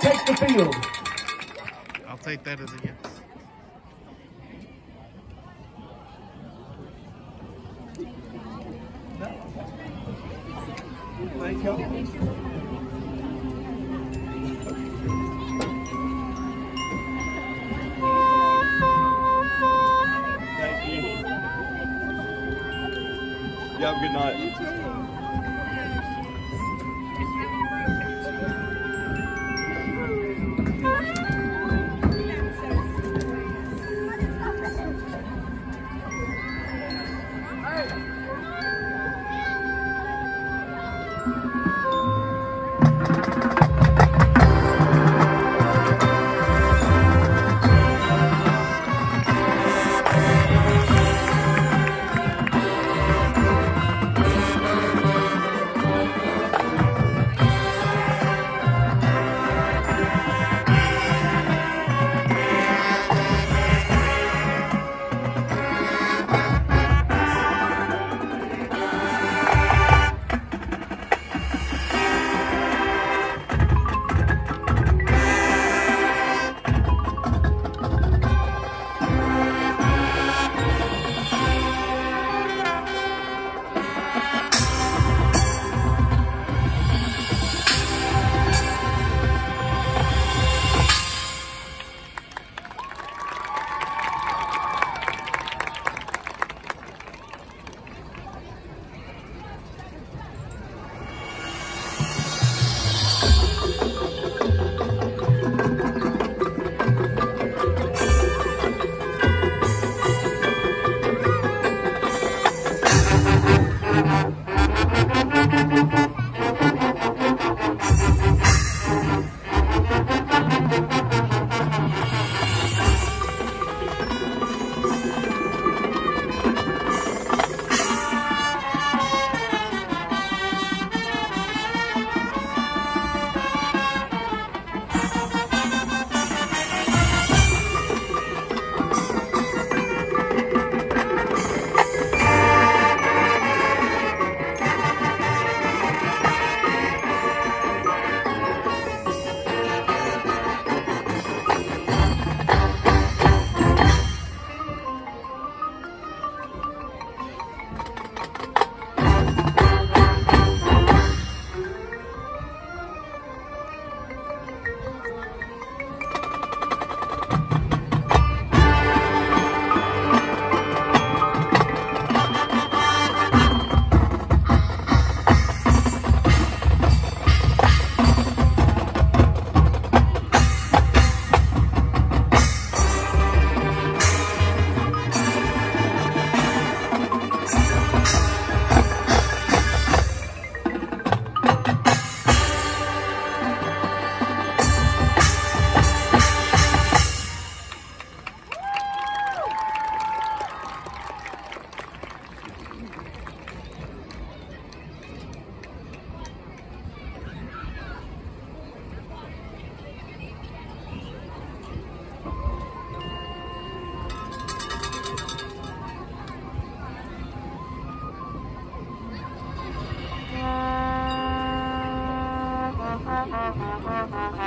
take the field. I'll take that as a yes. Thank you. Thank you. You have a good night. Ha ha ha ha.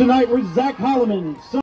Tonight were Zach Holloman.